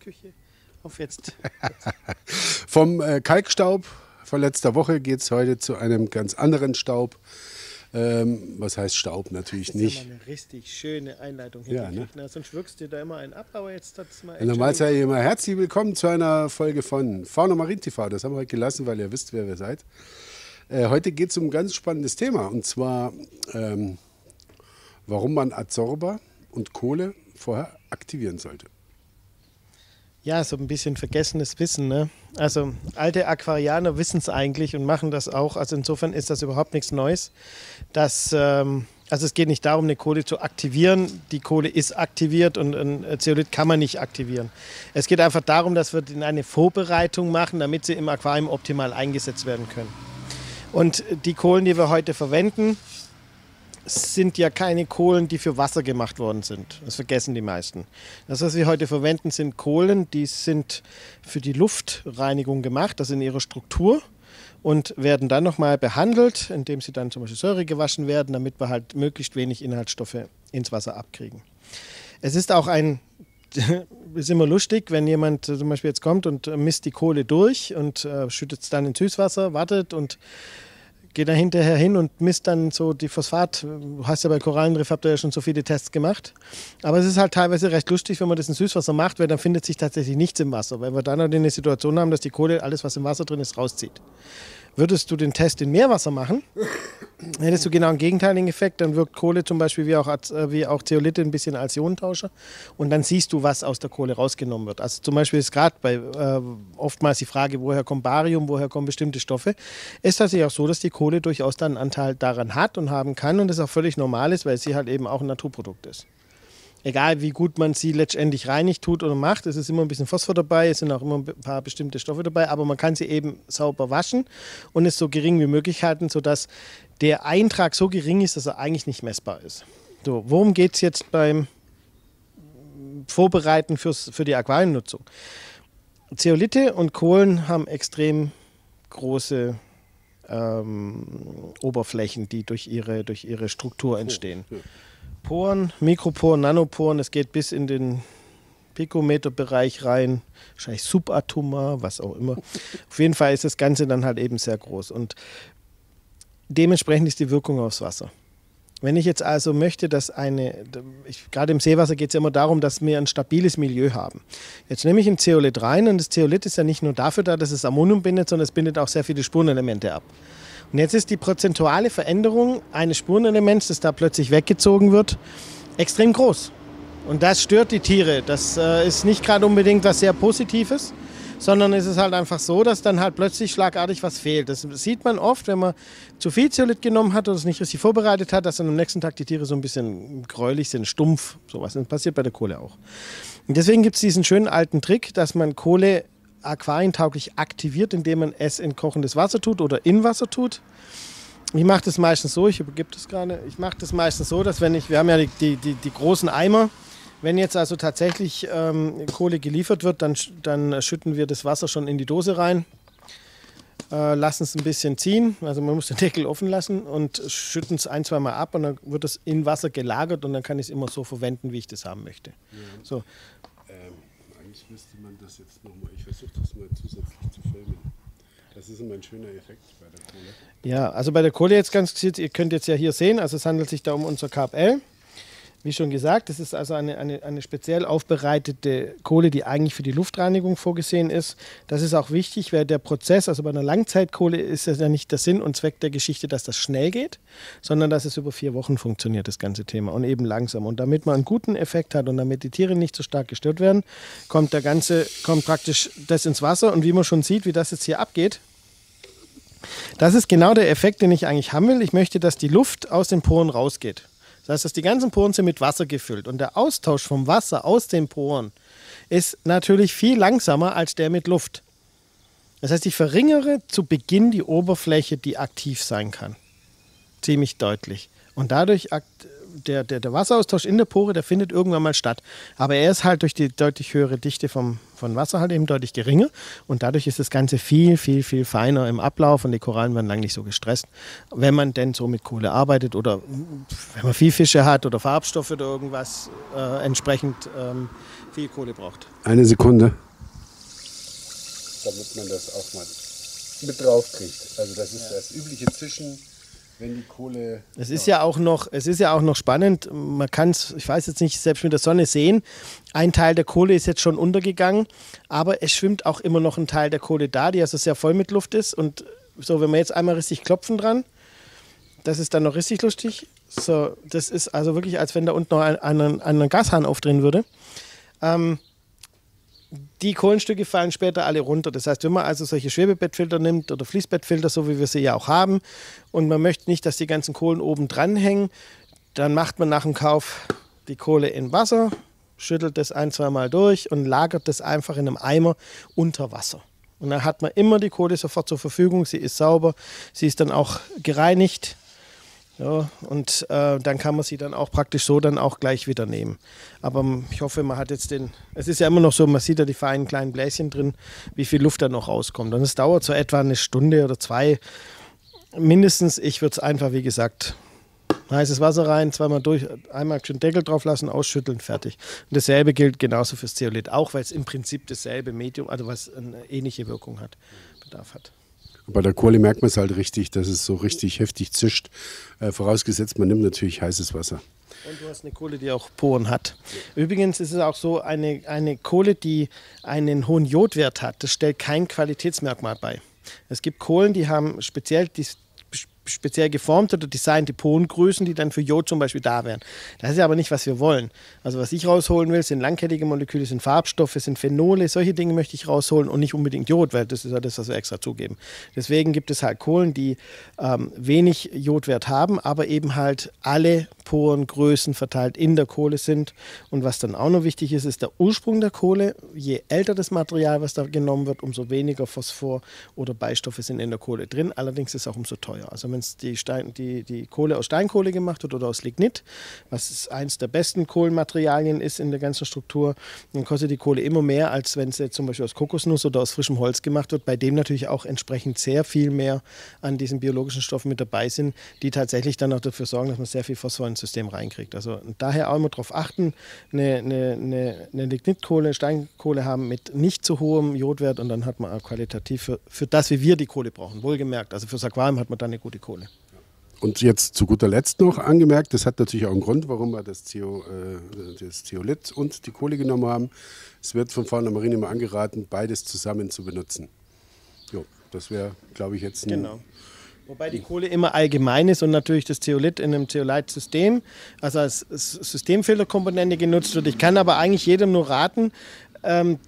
Küche auf jetzt. Vom äh, Kalkstaub von letzter Woche geht es heute zu einem ganz anderen Staub. Ähm, was heißt Staub? Natürlich das nicht. Das ist ja mal eine richtig schöne Einleitung Ja, hingekriegt. ne? Sonst wirkst du da immer einen ab, aber jetzt hat es mal Normal seid ihr immer herzlich willkommen zu einer Folge von Fauna Marin TV. Das haben wir heute gelassen, weil ihr wisst, wer wir seid. Äh, heute geht es um ein ganz spannendes Thema und zwar, ähm, warum man Adsorber und Kohle vorher aktivieren sollte. Ja, so ein bisschen vergessenes Wissen. Ne? Also alte Aquarianer wissen es eigentlich und machen das auch. Also insofern ist das überhaupt nichts Neues. Dass, ähm, also es geht nicht darum, eine Kohle zu aktivieren. Die Kohle ist aktiviert und ein Zeolit kann man nicht aktivieren. Es geht einfach darum, dass wir eine Vorbereitung machen, damit sie im Aquarium optimal eingesetzt werden können. Und die Kohlen, die wir heute verwenden, sind ja keine Kohlen, die für Wasser gemacht worden sind. Das vergessen die meisten. Das, was wir heute verwenden, sind Kohlen, die sind für die Luftreinigung gemacht, das in ihrer Struktur und werden dann nochmal behandelt, indem sie dann zum Beispiel Säure gewaschen werden, damit wir halt möglichst wenig Inhaltsstoffe ins Wasser abkriegen. Es ist auch ein ist immer lustig, wenn jemand zum Beispiel jetzt kommt und misst die Kohle durch und äh, schüttet es dann ins Süßwasser, wartet und geht da hinterher hin und misst dann so die Phosphat. Du hast ja bei Korallenriff, habt ihr ja schon so viele Tests gemacht. Aber es ist halt teilweise recht lustig, wenn man das in Süßwasser macht, weil dann findet sich tatsächlich nichts im Wasser, weil wir dann halt eine Situation haben, dass die Kohle alles, was im Wasser drin ist, rauszieht. Würdest du den Test in Meerwasser machen, hättest du genau einen gegenteiligen Effekt. Dann wirkt Kohle zum Beispiel wie auch, äh, wie auch Zeolite ein bisschen als Ionentauscher. Und dann siehst du, was aus der Kohle rausgenommen wird. Also zum Beispiel ist gerade bei äh, oftmals die Frage, woher kommt Barium, woher kommen bestimmte Stoffe. Ist tatsächlich auch so, dass die Kohle durchaus dann einen Anteil daran hat und haben kann und das auch völlig normal ist, weil sie halt eben auch ein Naturprodukt ist egal wie gut man sie letztendlich reinigt, tut oder macht, es ist immer ein bisschen Phosphor dabei, es sind auch immer ein paar bestimmte Stoffe dabei, aber man kann sie eben sauber waschen und es so gering wie möglich halten, sodass der Eintrag so gering ist, dass er eigentlich nicht messbar ist. So, worum geht es jetzt beim Vorbereiten fürs, für die Aquariennutzung? Zeolite und Kohlen haben extrem große ähm, Oberflächen, die durch ihre, durch ihre Struktur entstehen. Ja. Poren, Mikroporen, Nanoporen, es geht bis in den Pikometerbereich rein, wahrscheinlich subatomar, was auch immer. Auf jeden Fall ist das Ganze dann halt eben sehr groß und dementsprechend ist die Wirkung aufs Wasser. Wenn ich jetzt also möchte, dass eine, ich, gerade im Seewasser geht es ja immer darum, dass wir ein stabiles Milieu haben. Jetzt nehme ich ein Zeolit rein und das Zeolit ist ja nicht nur dafür da, dass es Ammonium bindet, sondern es bindet auch sehr viele Spurenelemente ab. Und jetzt ist die prozentuale Veränderung eines Spurenelements, das da plötzlich weggezogen wird, extrem groß. Und das stört die Tiere. Das äh, ist nicht gerade unbedingt was sehr Positives, sondern es ist halt einfach so, dass dann halt plötzlich schlagartig was fehlt. Das sieht man oft, wenn man zu viel Zeolit genommen hat oder es nicht richtig vorbereitet hat, dass dann am nächsten Tag die Tiere so ein bisschen gräulich sind, stumpf, sowas. Das passiert bei der Kohle auch. Und deswegen gibt es diesen schönen alten Trick, dass man Kohle aquarientauglich aktiviert, indem man es in kochendes Wasser tut oder in Wasser tut. Ich mache das meistens so, ich übergebe das gerade, ich mache das meistens so, dass wenn ich, wir haben ja die, die, die großen Eimer, wenn jetzt also tatsächlich ähm, Kohle geliefert wird, dann, dann schütten wir das Wasser schon in die Dose rein, äh, lassen es ein bisschen ziehen, also man muss den Deckel offen lassen und schütten es ein, zwei Mal ab und dann wird es in Wasser gelagert und dann kann ich es immer so verwenden, wie ich das haben möchte. Ja. So, müsste man das jetzt nochmal, ich versuche das mal zusätzlich zu filmen. Das ist immer ein schöner Effekt bei der Kohle. Ja, also bei der Kohle jetzt ganz kurz, ihr könnt jetzt ja hier sehen, also es handelt sich da um unser KPL. Wie schon gesagt, das ist also eine, eine, eine speziell aufbereitete Kohle, die eigentlich für die Luftreinigung vorgesehen ist. Das ist auch wichtig, weil der Prozess, also bei einer Langzeitkohle ist es ja nicht der Sinn und Zweck der Geschichte, dass das schnell geht, sondern dass es über vier Wochen funktioniert, das ganze Thema, und eben langsam. Und damit man einen guten Effekt hat und damit die Tiere nicht so stark gestört werden, kommt der ganze, kommt praktisch das ins Wasser. Und wie man schon sieht, wie das jetzt hier abgeht, das ist genau der Effekt, den ich eigentlich haben will. Ich möchte, dass die Luft aus den Poren rausgeht. Das heißt, die ganzen Poren sind mit Wasser gefüllt. Und der Austausch vom Wasser aus den Poren ist natürlich viel langsamer als der mit Luft. Das heißt, ich verringere zu Beginn die Oberfläche, die aktiv sein kann. Ziemlich deutlich. Und dadurch der, der, der Wasseraustausch in der Pore, der findet irgendwann mal statt. Aber er ist halt durch die deutlich höhere Dichte vom, von Wasser halt eben deutlich geringer. Und dadurch ist das Ganze viel, viel, viel feiner im Ablauf und die Korallen werden lang nicht so gestresst. Wenn man denn so mit Kohle arbeitet oder wenn man viel Fische hat oder Farbstoffe oder irgendwas äh, entsprechend ähm, viel Kohle braucht. Eine Sekunde. Damit man das auch mal mit drauf kriegt. Also das ist das übliche Zischen, wenn die Kohle. Es ist ja auch noch, es ist ja auch noch spannend. Man kann es, ich weiß jetzt nicht, selbst mit der Sonne sehen. Ein Teil der Kohle ist jetzt schon untergegangen, aber es schwimmt auch immer noch ein Teil der Kohle da, die also sehr voll mit Luft ist. Und so, wenn wir jetzt einmal richtig klopfen dran, das ist dann noch richtig lustig. So, das ist also wirklich, als wenn da unten noch ein, ein, ein Gashahn aufdrehen würde. Ähm, die Kohlenstücke fallen später alle runter. Das heißt, wenn man also solche Schwebebettfilter nimmt oder Fließbettfilter, so wie wir sie ja auch haben, und man möchte nicht, dass die ganzen Kohlen oben dran hängen, dann macht man nach dem Kauf die Kohle in Wasser, schüttelt das ein, zweimal durch und lagert das einfach in einem Eimer unter Wasser. Und dann hat man immer die Kohle sofort zur Verfügung. Sie ist sauber, sie ist dann auch gereinigt ja, und äh, dann kann man sie dann auch praktisch so dann auch gleich wieder nehmen. Aber ich hoffe, man hat jetzt den, es ist ja immer noch so, man sieht ja die feinen kleinen Bläschen drin, wie viel Luft da noch rauskommt. Und es dauert so etwa eine Stunde oder zwei, mindestens. Ich würde es einfach, wie gesagt, heißes Wasser rein, zweimal durch, einmal den Deckel drauf lassen, ausschütteln, fertig. Und dasselbe gilt genauso fürs Zeolit, auch weil es im Prinzip dasselbe Medium, also was eine ähnliche Wirkung hat, Bedarf hat. Bei der Kohle merkt man es halt richtig, dass es so richtig heftig zischt. Äh, vorausgesetzt, man nimmt natürlich heißes Wasser. Und du hast eine Kohle, die auch Poren hat. Übrigens ist es auch so, eine, eine Kohle, die einen hohen Jodwert hat, das stellt kein Qualitätsmerkmal bei. Es gibt Kohlen, die haben speziell die, speziell geformt oder designte Pongrößen, die dann für Jod zum Beispiel da wären. Das ist ja aber nicht, was wir wollen. Also was ich rausholen will, sind langkettige Moleküle, sind Farbstoffe, sind Phenole, solche Dinge möchte ich rausholen und nicht unbedingt Jod, weil das ist ja das, was wir extra zugeben. Deswegen gibt es halt Kohlen, die ähm, wenig Jodwert haben, aber eben halt alle Porengrößen verteilt in der Kohle sind. Und was dann auch noch wichtig ist, ist der Ursprung der Kohle. Je älter das Material, was da genommen wird, umso weniger Phosphor oder Beistoffe sind in der Kohle drin. Allerdings ist es auch umso teurer. Also wenn es die, die, die Kohle aus Steinkohle gemacht wird oder aus Lignit, was eins der besten Kohlenmaterialien ist in der ganzen Struktur, dann kostet die Kohle immer mehr, als wenn jetzt zum Beispiel aus Kokosnuss oder aus frischem Holz gemacht wird, bei dem natürlich auch entsprechend sehr viel mehr an diesen biologischen Stoffen mit dabei sind, die tatsächlich dann auch dafür sorgen, dass man sehr viel Phosphor ins System reinkriegt. Also daher auch immer darauf achten, eine, eine, eine, eine Lignitkohle, Steinkohle haben mit nicht zu hohem Jodwert und dann hat man auch qualitativ für, für das, wie wir die Kohle brauchen, wohlgemerkt. Also fürs Aquarium hat man dann eine gute Kohle. Und jetzt zu guter Letzt noch angemerkt, das hat natürlich auch einen Grund, warum wir das, Zeo, äh, das Zeolit und die Kohle genommen haben. Es wird von Fauna Marine immer angeraten, beides zusammen zu benutzen. Jo, das wäre, glaube ich, jetzt ein genau. Wobei die Kohle immer allgemein ist und natürlich das Zeolit in einem Zeolite-System, also als Systemfilterkomponente genutzt wird. Ich kann aber eigentlich jedem nur raten, ähm,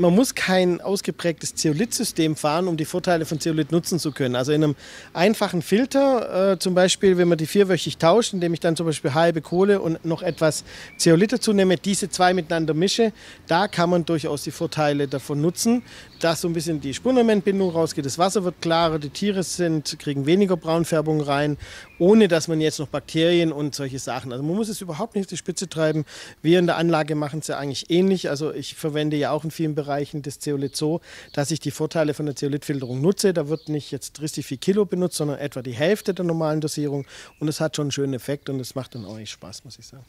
man muss kein ausgeprägtes Zeolit-System fahren, um die Vorteile von Zeolit nutzen zu können. Also in einem einfachen Filter, äh, zum Beispiel, wenn man die vierwöchig tauscht, indem ich dann zum Beispiel halbe Kohle und noch etwas Zeolit dazu nehme, diese zwei miteinander mische, da kann man durchaus die Vorteile davon nutzen, dass so ein bisschen die Spurenelementbindung rausgeht, das Wasser wird klarer, die Tiere sind, kriegen weniger Braunfärbung rein, ohne dass man jetzt noch Bakterien und solche Sachen, also man muss es überhaupt nicht auf die Spitze treiben. Wir in der Anlage machen es ja eigentlich ähnlich, also ich verwende ja auch in vielen Bereichen das Zeolit so, dass ich die Vorteile von der Zeolitfilterung nutze. Da wird nicht jetzt richtig viel Kilo benutzt, sondern etwa die Hälfte der normalen Dosierung und es hat schon einen schönen Effekt und es macht dann auch echt Spaß, muss ich sagen.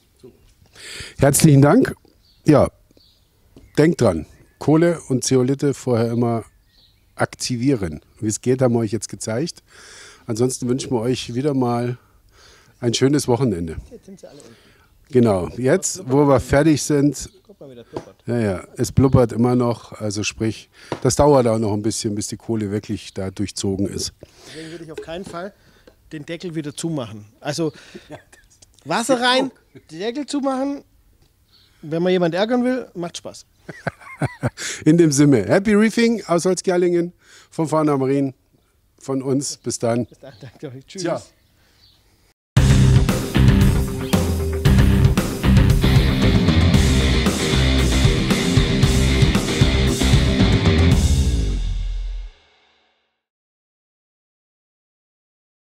Herzlichen Dank. Ja, denkt dran, Kohle und Zeolite vorher immer aktivieren. Wie es geht, haben wir euch jetzt gezeigt. Ansonsten wünschen wir euch wieder mal ein schönes Wochenende. Genau, jetzt, wo wir fertig sind, ja, ja, es blubbert immer noch, also sprich, das dauert auch noch ein bisschen, bis die Kohle wirklich da durchzogen ist. Deswegen würde ich auf keinen Fall den Deckel wieder zumachen. Also Wasser rein, den Deckel zumachen, wenn man jemand ärgern will, macht Spaß. In dem Sinne, Happy Reefing aus Holzgerlingen von Fauna Marien, von uns. Bis dann. Bis dann, danke euch. Tschüss. Tja.